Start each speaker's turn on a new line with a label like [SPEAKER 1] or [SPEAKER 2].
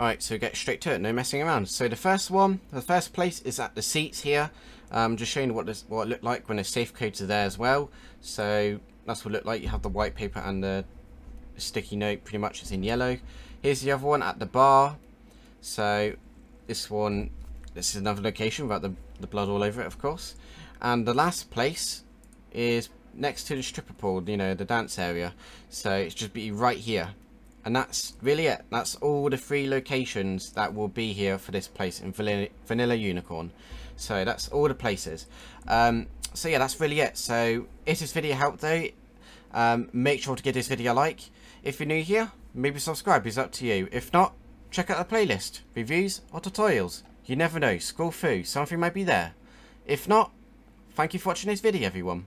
[SPEAKER 1] Alright, so get straight to it, no messing around. So the first one, the first place is at the seats here. Um, just showing what, this, what it looked like when the safe codes are there as well. So that's what it looked like. You have the white paper and the sticky note pretty much is in yellow. Here's the other one at the bar. So this one, this is another location without the, the blood all over it, of course. And the last place is next to the stripper pool, you know, the dance area. So it's just be right here. And that's really it. That's all the three locations that will be here for this place in Vanilla, Unicorn. So that's all the places. Um, so yeah, that's really it. So if this video helped though, um, make sure to give this video a like. If you're new here, maybe subscribe. It's up to you. If not, check out the playlist, reviews or tutorials. You never know, scroll through, something might be there. If not, thank you for watching this video everyone.